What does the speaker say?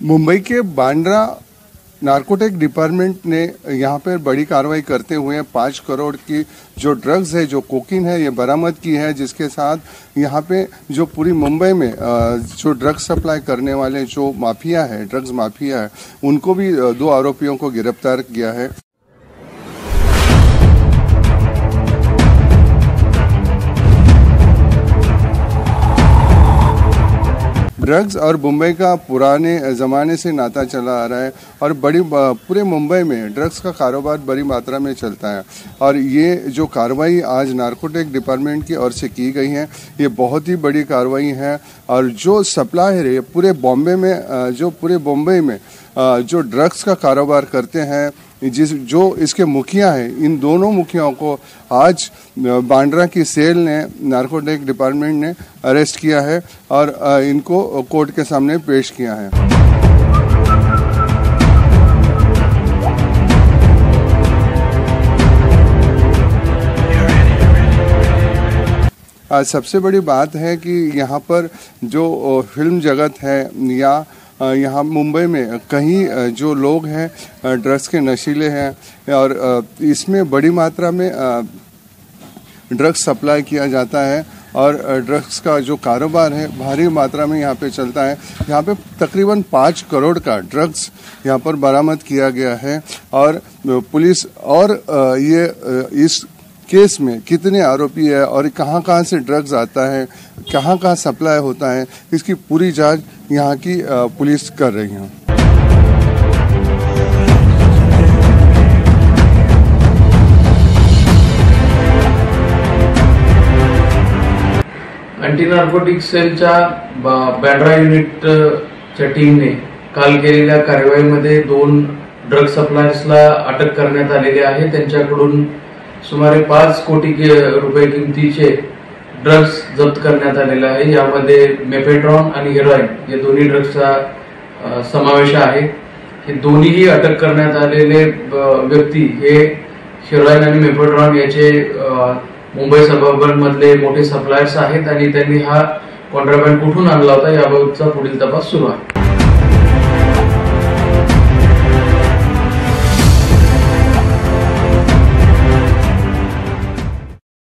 मुंबई के Bandra narcotic department ने यहाँ पर बड़ी कार्रवाई करते हुए पाँच करोड़ की जो ड्रग्स है, जो कोकिन है, ये बरामद की है, जिसके साथ यहाँ पे जो पूरी मुंबई में जो ड्रग्स सप्लाई करने वाले जो माफिया है, ड्रग्स माफिया है, उनको भी दो आरोपियों को गिरफ़्तार किया है। ड्रग्स और मुंबई का पुराने ज़माने से नाता चला आ रहा है और बड़ी पूरे मुंबई में ड्रग्स का कारोबार बड़ी मात्रा में चलता है। और ये जो कार्रवाई आज नार्कोटिक डिपार्टमेंट की ओर से की गई है, ये बहुत ही बड़ी कार्रवाई है। और जो सप्लायर है पूरे बॉम्बे में जो पूरे मुंबई में जो ड्रग्स का कारोबार करते हैं जिस जो इसके मुखिया हैं, इन दोनों मुखियाओं को आज बांड्रा की सेल ने, नार्कोटिक डिपार्टमेंट ने अरेस्ट किया है और इनको कोर्ट के सामने पेश किया है। आज सबसे बड़ी बात है कि यहाँ पर जो फ़िल्म जगत है या यहाँ मुंबई में कहीं जो लोग हैं ड्रग्स के नशीले हैं और इसमें बड़ी मात्रा में ड्रग्स सप्लाई किया जाता है और ड्रग्स का जो कारोबार है भारी मात्रा में यहाँ पे चलता है। यहाँ पे तकरीबन पाँच करोड़ का ड्रग्स यहाँ पर बरामद किया गया है और पुलिस और ये इस केस में कितने आरोपी है और कहाँ कहाँ से ड्रग्स आता है, कहाँ कहाँ सप्लाई होता है, इसकी पूरी जाँच यहाँ की पुलिस कर रही है। अँटी नार्कोटिक सेलच्या बँड्रा युनिटच्या टीमने काल केलेल्या कार्यवाहीमध्ये दोन ड्रग सप्लायर्सला अटक करण्यात आलेली आहे. त्यांच्याकडून सुमारे पाच कोटी रुपये किमतीचे ड्रग्स जप्त करण्यात आलेले आहे. यामध्ये मेफेड्रॉन आणि हेरॉईन या दोन्ही ड्रग्सचा समावेश आहे. हे दोन्हीही अटक करण्यात आलेले व्यक्ती हे हेरॉईन आणि मेफेड्रॉन याचे मुंबई सबर्बन मधले मोठे सप्लायर्स आहेत आणि त्यांनी हा कॉन्ट्राबँड कुठून आणला होता याबाबतचा पुढील तपास सुरू आहे.